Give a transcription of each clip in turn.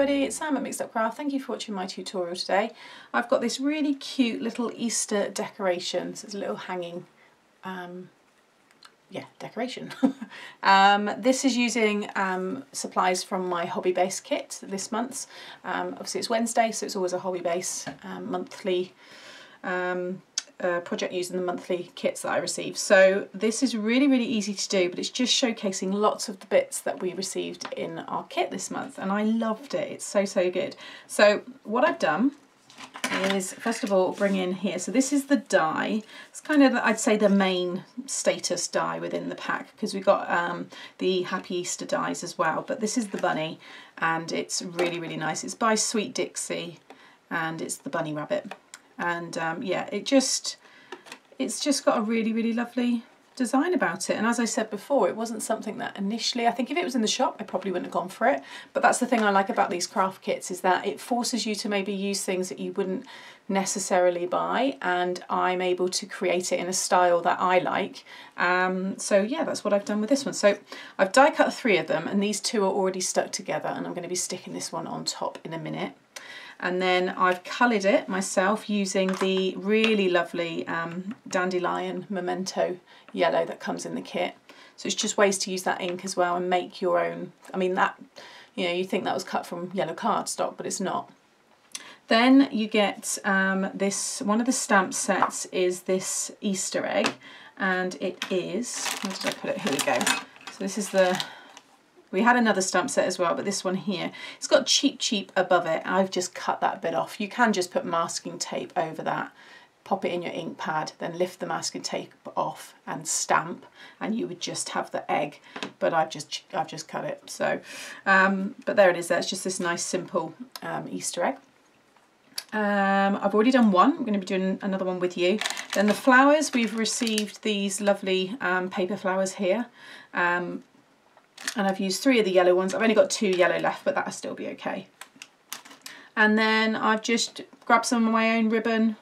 everybody, it's Sam at Mixed Up Craft. Thank you for watching my tutorial today. I've got this really cute little Easter decoration. So it's a little hanging, um, yeah, decoration. um, this is using um, supplies from my Hobbybase kit this month. Um, obviously it's Wednesday, so it's always a Hobbybase um, monthly um, uh, project using the monthly kits that I receive. So this is really, really easy to do, but it's just showcasing lots of the bits that we received in our kit this month. And I loved it. It's so, so good. So what I've done is first of all bring in here so this is the die it's kind of I'd say the main status die within the pack because we've got um, the happy Easter dies as well but this is the bunny and it's really really nice it's by Sweet Dixie and it's the bunny rabbit and um, yeah it just it's just got a really really lovely design about it. And as I said before it wasn't something that initially I think if it was in the shop I probably wouldn't have gone for it. But that's the thing I like about these craft kits is that it forces you to maybe use things that you wouldn't necessarily buy. And I'm able to create it in a style that I like. Um, so yeah that's what I've done with this one. So I've die cut three of them and these two are already stuck together. And I'm going to be sticking this one on top in a minute and then I've coloured it myself using the really lovely um, Dandelion Memento yellow that comes in the kit. So it's just ways to use that ink as well and make your own. I mean that, you know, you think that was cut from yellow cardstock, but it's not. Then you get um, this, one of the stamp sets is this Easter egg and it is, where did I put it? Here we go. So this is the we had another stamp set as well, but this one here, it's got cheap cheap above it. I've just cut that bit off. You can just put masking tape over that, pop it in your ink pad, then lift the masking tape off and stamp, and you would just have the egg. But I've just I've just cut it. So, um, but there it is. That's just this nice simple um, Easter egg. Um, I've already done one, I'm going to be doing another one with you. Then the flowers, we've received these lovely um, paper flowers here. Um, and I've used three of the yellow ones. I've only got two yellow left, but that'll still be okay. And then I've just grabbed some of my own ribbon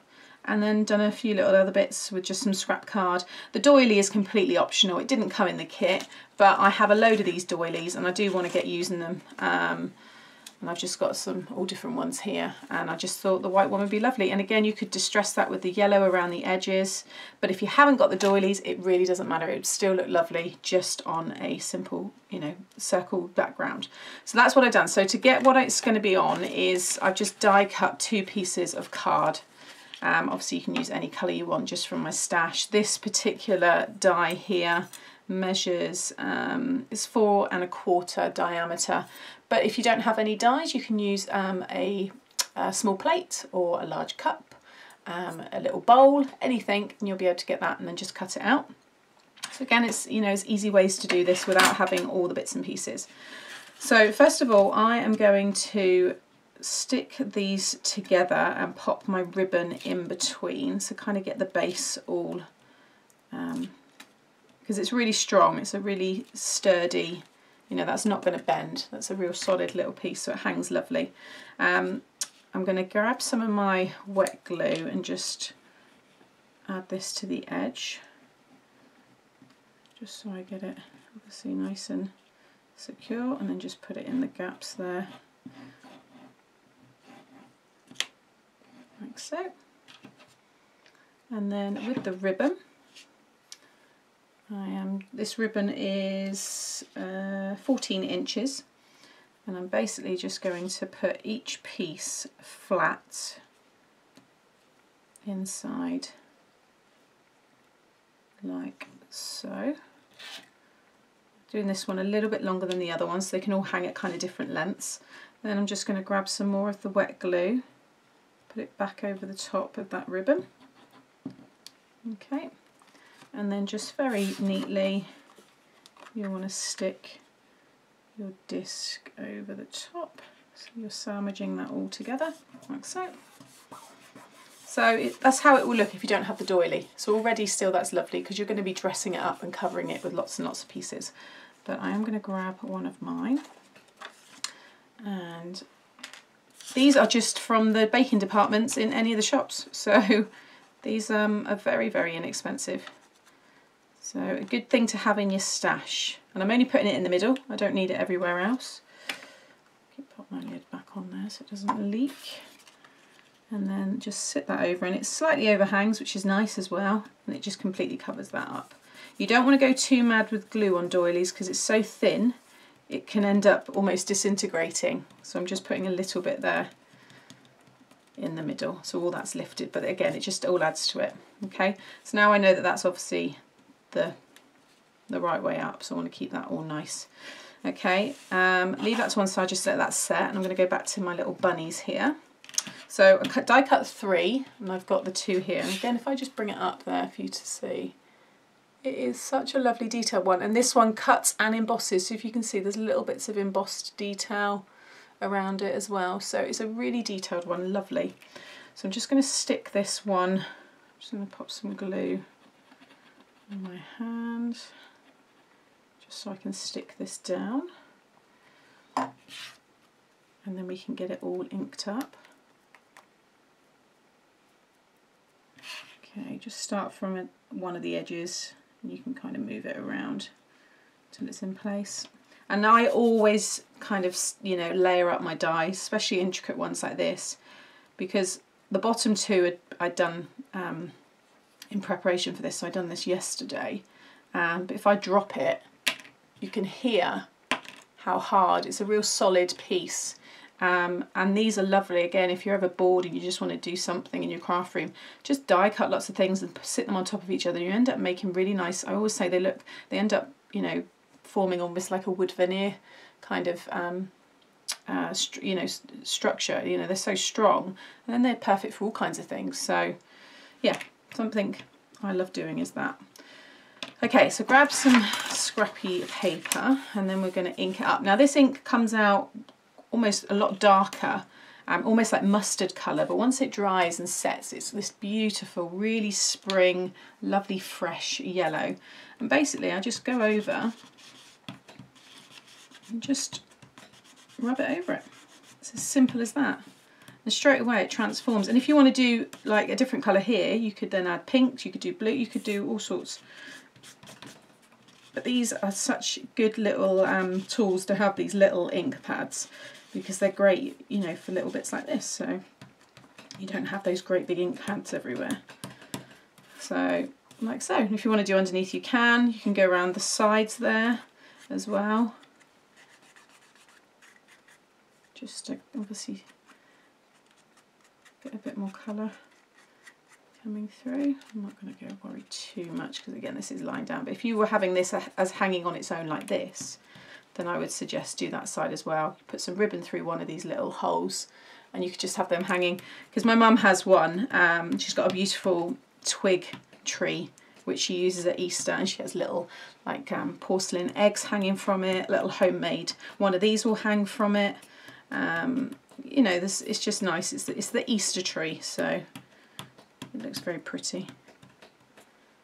and then done a few little other bits with just some scrap card. The doily is completely optional. It didn't come in the kit, but I have a load of these doilies and I do want to get using them. Um, and I've just got some all different ones here and I just thought the white one would be lovely. And again you could distress that with the yellow around the edges but if you haven't got the doilies it really doesn't matter. It would still look lovely just on a simple you know circle background. So that's what I've done. So to get what it's going to be on is I've just die cut two pieces of card. Um, obviously you can use any colour you want just from my stash. This particular die here measures um, is four and a quarter diameter but if you don't have any dies, you can use um, a, a, small plate or a large cup, um, a little bowl, anything, and you'll be able to get that and then just cut it out. So again, it's, you know, it's easy ways to do this without having all the bits and pieces. So first of all, I am going to stick these together and pop my ribbon in between so kind of get the base all because um, it's really strong it's a really sturdy you know that's not going to bend. That's a real solid little piece so it hangs lovely. Um, I'm going to grab some of my wet glue and just add this to the edge. Just so I get it obviously nice and secure and then just put it in the gaps there. Like so. And then with the ribbon I am, this ribbon is uh, 14 inches and I'm basically just going to put each piece flat inside like so. Doing this one a little bit longer than the other ones, so they can all hang at kind of different lengths. Then I'm just going to grab some more of the wet glue, put it back over the top of that ribbon. Okay and then just very neatly you want to stick your disc over the top. So you're sandwiching that all together like so. So it, that's how it will look if you don't have the doily. So already still that's lovely because you're going to be dressing it up and covering it with lots and lots of pieces. But I am going to grab one of mine. And these are just from the baking departments in any of the shops. So these um, are very very inexpensive so a good thing to have in your stash. And I'm only putting it in the middle, I don't need it everywhere else. Pop my lid back on there so it doesn't leak. And then just sit that over and it slightly overhangs, which is nice as well. And it just completely covers that up. You don't want to go too mad with glue on doilies because it's so thin, it can end up almost disintegrating. So I'm just putting a little bit there in the middle. So all that's lifted, but again, it just all adds to it. Okay, so now I know that that's obviously the, the right way up. So I want to keep that all nice. Okay, um, leave that to one side, just let that set. And I'm going to go back to my little bunnies here. So I cut, die cut three, and I've got the two here. And again, if I just bring it up there for you to see, it is such a lovely detailed one. And this one cuts and embosses. So if you can see, there's little bits of embossed detail around it as well. So it's a really detailed one, lovely. So I'm just going to stick this one, I'm just going to pop some glue on my hand, just so I can stick this down. And then we can get it all inked up. Okay, just start from a, one of the edges and you can kind of move it around till it's in place. And I always kind of, you know, layer up my dies, especially intricate ones like this, because the bottom two I'd done um, in preparation for this, so I'd done this yesterday. Um, but if I drop it, you can hear how hard, it's a real solid piece. Um, and these are lovely, again, if you're ever bored and you just want to do something in your craft room, just die cut lots of things and sit them on top of each other. And You end up making really nice, I always say they look, they end up, you know, forming almost like a wood veneer kind of um, uh, you know structure you know they're so strong and then they're perfect for all kinds of things so yeah something I love doing is that okay so grab some scrappy paper and then we're going to ink it up now this ink comes out almost a lot darker um, almost like mustard colour but once it dries and sets it's this beautiful really spring lovely fresh yellow and basically I just go over and just rub it over it. It's as simple as that. And straight away it transforms. And if you want to do like a different colour here, you could then add pinks, you could do blue, you could do all sorts. But these are such good little um, tools to have these little ink pads because they're great, you know, for little bits like this. So you don't have those great big ink pads everywhere. So like so. If you want to do underneath you can. You can go around the sides there as well just to obviously get a bit more colour coming through. I'm not going to go worry too much because again this is lying down but if you were having this as hanging on its own like this then I would suggest do that side as well. Put some ribbon through one of these little holes and you could just have them hanging because my mum has one um, she's got a beautiful twig tree which she uses at Easter and she has little like um, porcelain eggs hanging from it, little homemade. One of these will hang from it um, you know, this it's just nice. It's the, it's the Easter tree, so it looks very pretty.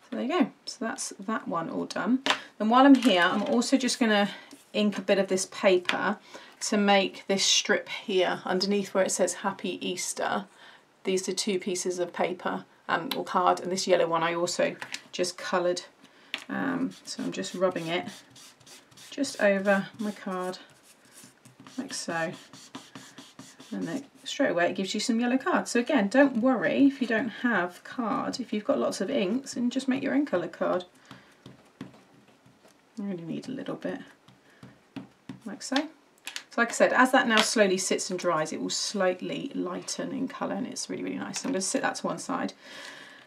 So there you go. So that's that one all done. And while I'm here, I'm also just going to ink a bit of this paper to make this strip here underneath where it says Happy Easter. These are two pieces of paper um, or card and this yellow one I also just coloured. Um, so I'm just rubbing it just over my card like so. And then straight away it gives you some yellow cards. So again, don't worry if you don't have card. If you've got lots of inks, and just make your own colour card. I really need a little bit, like so. So like I said, as that now slowly sits and dries, it will slightly lighten in colour and it's really, really nice. So I'm going to sit that to one side.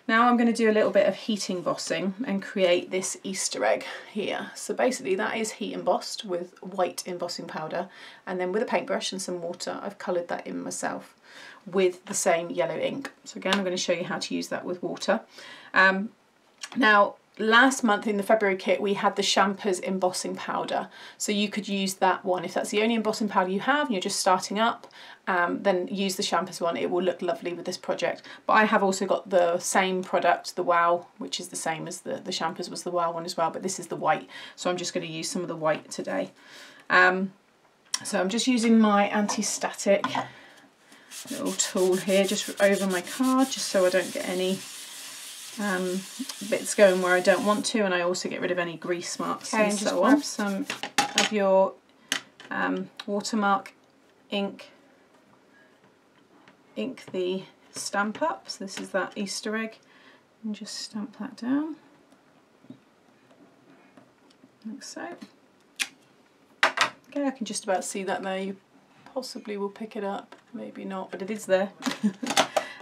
Now I'm going to do a little bit of heat embossing and create this Easter egg here. So basically that is heat embossed with white embossing powder and then with a paintbrush and some water I've coloured that in myself with the same yellow ink. So again I'm going to show you how to use that with water. Um, now last month in the February kit we had the Champers embossing powder. So you could use that one. If that's the only embossing powder you have and you're just starting up um, then use the Champers one. It will look lovely with this project. But I have also got the same product the Wow which is the same as the, the Champers was the Wow one as well but this is the white. So I'm just going to use some of the white today. Um, so I'm just using my anti-static little tool here just over my card just so I don't get any um, bits going where I don't want to and I also get rid of any grease marks okay, and, and so on. some of your um, watermark ink ink the stamp up. So this is that Easter egg and just stamp that down like so. Okay, I can just about see that there. You possibly will pick it up, maybe not, but it is there.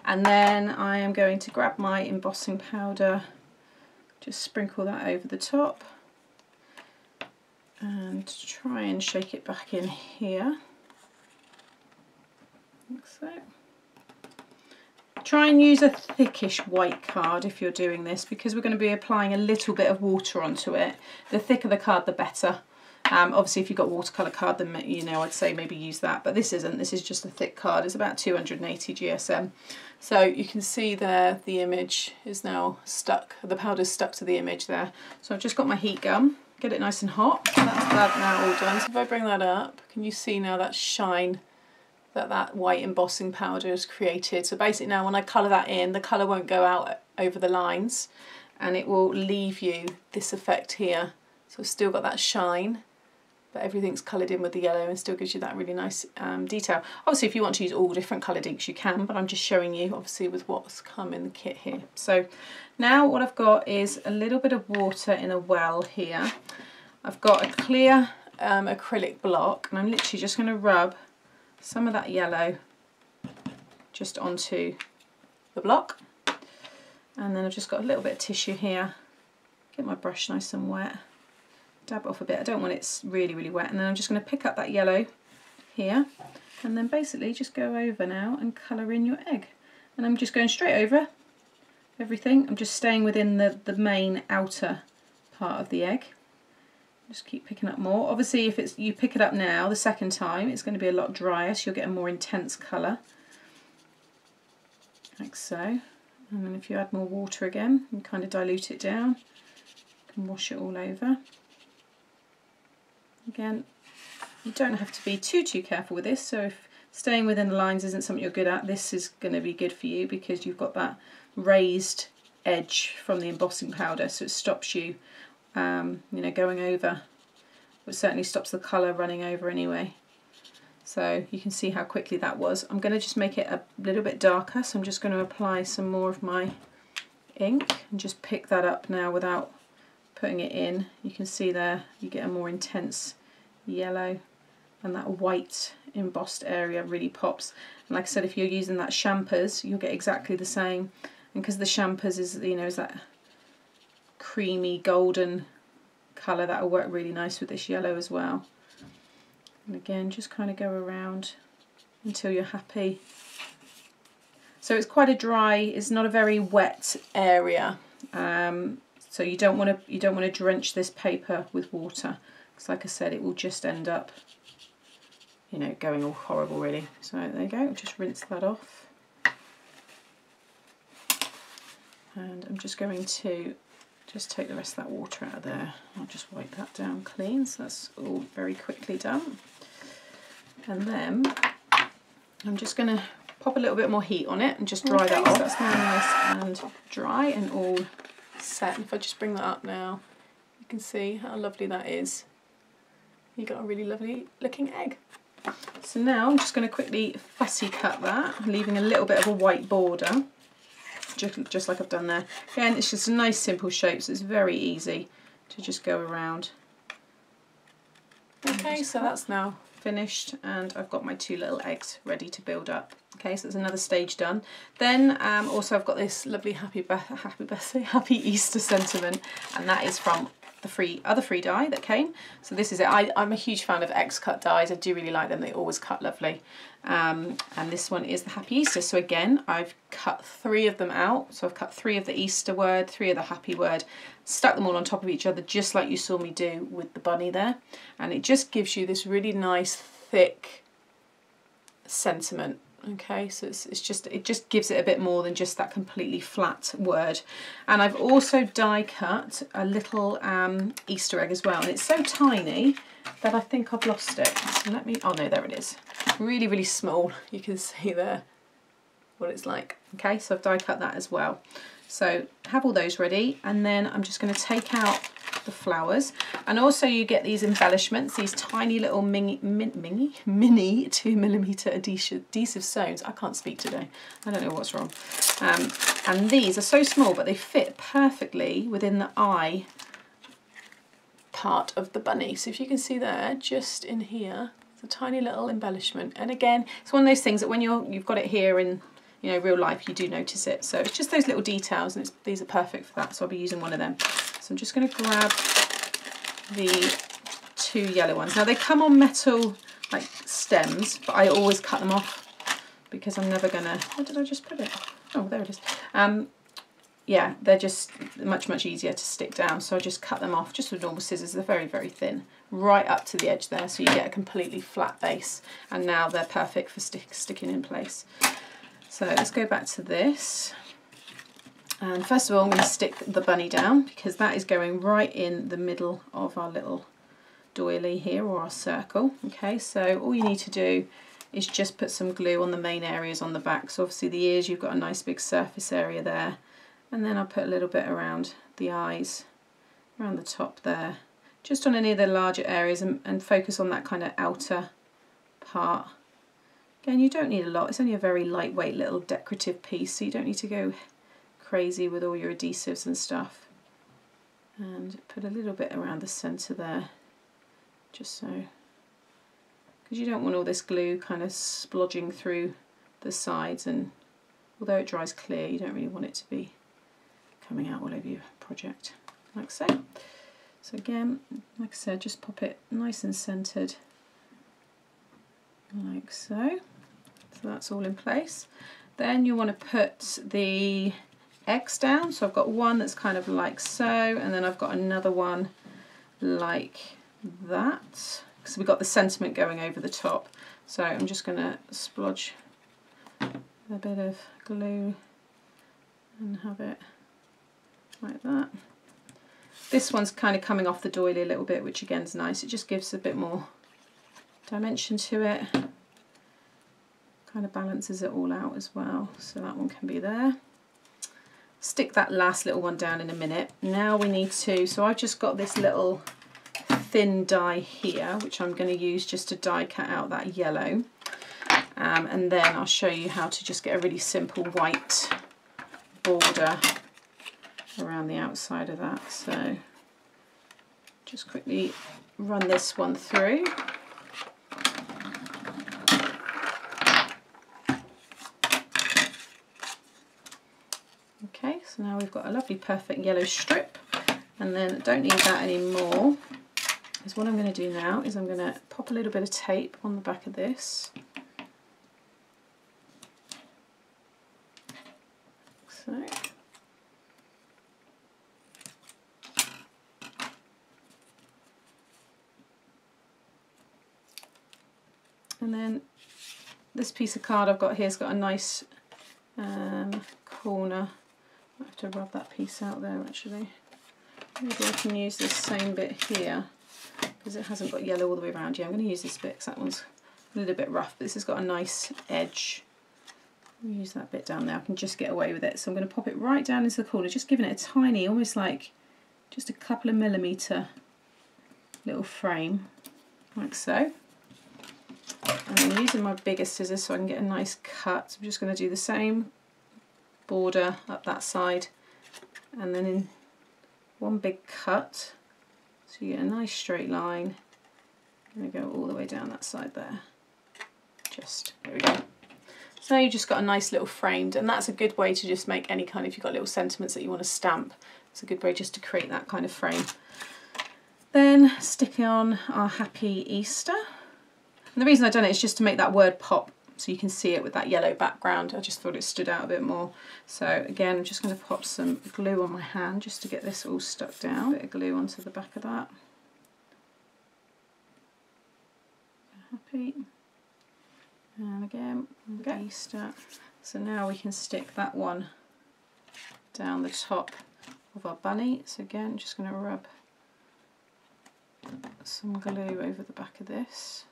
and then I am going to grab my embossing powder, just sprinkle that over the top and try and shake it back in here like so. Try and use a thickish white card if you're doing this because we're going to be applying a little bit of water onto it. The thicker the card the better. Um, obviously if you've got watercolour card then you know I'd say maybe use that but this isn't, this is just a thick card, it's about 280 GSM. So you can see there the image is now stuck, the powder's stuck to the image there. So I've just got my heat gun, get it nice and hot, that's that now all done. So if I bring that up, can you see now that shine that that white embossing powder has created. So basically now when I colour that in, the colour won't go out over the lines and it will leave you this effect here. So I've still got that shine, but everything's coloured in with the yellow and still gives you that really nice um, detail. Obviously if you want to use all different coloured inks you can, but I'm just showing you obviously with what's come in the kit here. So now what I've got is a little bit of water in a well here. I've got a clear um, acrylic block and I'm literally just going to rub some of that yellow just onto the block and then I've just got a little bit of tissue here get my brush nice and wet dab it off a bit. I don't want it really really wet. And then I'm just going to pick up that yellow here. And then basically just go over now and colour in your egg. And I'm just going straight over everything. I'm just staying within the, the main outer part of the egg. Just keep picking up more. Obviously if it's you pick it up now the second time it's going to be a lot drier so you'll get a more intense colour. Like so. And then if you add more water again and kind of dilute it down. You can wash it all over again you don't have to be too too careful with this so if staying within the lines isn't something you're good at this is going to be good for you because you've got that raised edge from the embossing powder so it stops you um, you know, going over. It certainly stops the colour running over anyway. So you can see how quickly that was. I'm going to just make it a little bit darker, so I'm just going to apply some more of my ink and just pick that up now without putting it in. You can see there you get a more intense yellow and that white embossed area really pops. And like I said, if you're using that champers, you'll get exactly the same. And because the champers is, you know, is that creamy golden colour that will work really nice with this yellow as well. And again, just kind of go around until you're happy. So it's quite a dry, it's not a very wet area. Um, so you don't want to you don't want to drench this paper with water because like I said it will just end up you know going all horrible really. So there you go, just rinse that off. And I'm just going to just take the rest of that water out of there. I'll just wipe that down clean, so that's all very quickly done. And then I'm just going to pop a little bit more heat on it and just dry okay, that off. That's now nice and dry and all set. And if I just bring that up now, you can see how lovely that is. You got a really lovely looking egg. So now I'm just going to quickly fussy cut that, leaving a little bit of a white border just, just like I've done there. Again, it's just a nice simple shape, so it's very easy to just go around. Okay, so that's now finished and I've got my two little eggs ready to build up. Okay, so that's another stage done. Then um, also I've got this lovely happy, happy birthday, happy Easter sentiment and that is from the free other free die that came. So this is it. I, I'm a huge fan of X-cut dies. I do really like them. They always cut lovely. Um, and this one is the Happy Easter. So again, I've cut three of them out. So I've cut three of the Easter word, three of the Happy word, stuck them all on top of each other, just like you saw me do with the bunny there. And it just gives you this really nice, thick sentiment okay so it's, it's just it just gives it a bit more than just that completely flat word. And I've also die cut a little um, Easter egg as well. And it's so tiny that I think I've lost it. So let me oh no there it is. Really really small. You can see there what it's like. Okay so I've die cut that as well. So have all those ready. And then I'm just going to take out the flowers. And also you get these embellishments, these tiny little mini, min, mini, mini two millimeter adhesive, adhesive sews. I can't speak today. I don't know what's wrong. Um, and these are so small, but they fit perfectly within the eye part of the bunny. So if you can see there, just in here, it's a tiny little embellishment. And again, it's one of those things that when you're, you've got it here in you know, real life, you do notice it. So it's just those little details and these are perfect for that. So I'll be using one of them. So I'm just going to grab the two yellow ones. Now they come on metal like stems, but I always cut them off because I'm never going to, where did I just put it? Oh, there it is. Um, yeah, they're just much, much easier to stick down. So I just cut them off just with normal scissors. They're very, very thin, right up to the edge there. So you get a completely flat base. And now they're perfect for stick, sticking in place. So let's go back to this. And first of all, I'm going to stick the bunny down because that is going right in the middle of our little doily here or our circle. Okay, so all you need to do is just put some glue on the main areas on the back. So obviously the ears, you've got a nice big surface area there. And then I'll put a little bit around the eyes, around the top there, just on any of the larger areas and, and focus on that kind of outer part Again, you don't need a lot. It's only a very lightweight little decorative piece, so you don't need to go crazy with all your adhesives and stuff. And put a little bit around the centre there, just so, because you don't want all this glue kind of splodging through the sides and although it dries clear, you don't really want it to be coming out all over your project, like so. So again, like I said, just pop it nice and centred, like so. So that's all in place. Then you want to put the eggs down. So I've got one that's kind of like so, and then I've got another one like that. So we've got the sentiment going over the top. So I'm just going to splodge a bit of glue and have it like that. This one's kind of coming off the doily a little bit, which again is nice. It just gives a bit more dimension to it kind of balances it all out as well. So that one can be there. Stick that last little one down in a minute. Now we need to, so I've just got this little thin die here, which I'm going to use just to die cut out that yellow. Um, and then I'll show you how to just get a really simple white border around the outside of that. So just quickly run this one through. So now we've got a lovely perfect yellow strip and then don't need that anymore. Is what I'm going to do now is I'm going to pop a little bit of tape on the back of this. So and then this piece of card I've got here has got a nice um, corner I have to rub that piece out there actually. Maybe I can use this same bit here because it hasn't got yellow all the way around. Yeah, I'm going to use this bit because that one's a little bit rough, but this has got a nice edge. use that bit down there. I can just get away with it. So I'm going to pop it right down into the corner, just giving it a tiny, almost like just a couple of millimetre little frame, like so. And I'm using my bigger scissors so I can get a nice cut. So I'm just going to do the same border up that side. And then in one big cut so you get a nice straight line. I'm going to go all the way down that side there. Just there we go. So now you've just got a nice little framed and that's a good way to just make any kind of, if you've got little sentiments that you want to stamp it's a good way just to create that kind of frame. Then sticking on our happy Easter. And the reason I've done it is just to make that word pop so you can see it with that yellow background. I just thought it stood out a bit more. So again, I'm just going to pop some glue on my hand just to get this all stuck down. A bit of glue onto the back of that. Happy. And again, okay. Easter. So now we can stick that one down the top of our bunny. So again, just going to rub some glue over the back of this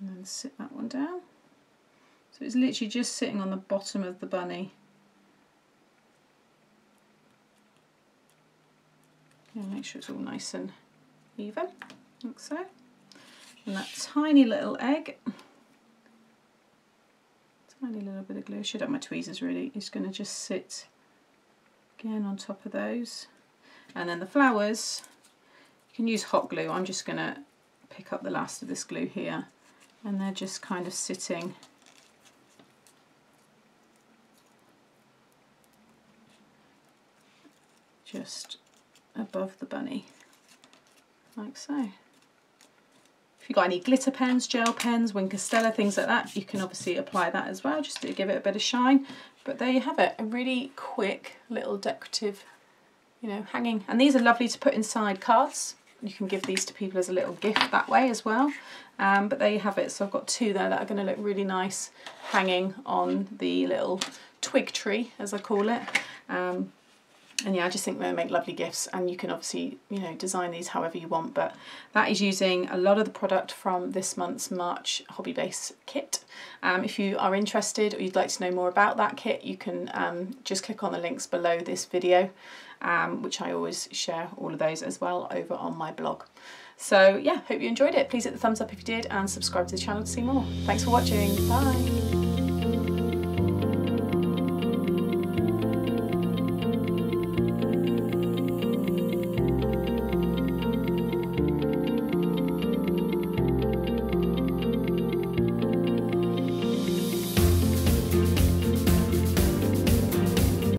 and then sit that one down. So it's literally just sitting on the bottom of the bunny. And make sure it's all nice and even, like so. And that tiny little egg, tiny little bit of glue, I should have my tweezers really, is going to just sit again on top of those. And then the flowers, you can use hot glue, I'm just going to pick up the last of this glue here and they're just kind of sitting just above the bunny like so. If you've got any glitter pens, gel pens, Wink of Stella, things like that, you can obviously apply that as well just to give it a bit of shine. But there you have it, a really quick little decorative, you know, hanging. And these are lovely to put inside cards. You can give these to people as a little gift that way as well. Um, but there you have it. So I've got two there that are going to look really nice hanging on the little twig tree, as I call it. Um, and yeah I just think they make lovely gifts and you can obviously you know design these however you want but that is using a lot of the product from this month's March Hobbybase kit um, if you are interested or you'd like to know more about that kit you can um, just click on the links below this video um, which I always share all of those as well over on my blog. So yeah hope you enjoyed it. Please hit the thumbs up if you did and subscribe to the channel to see more. Thanks for watching. Bye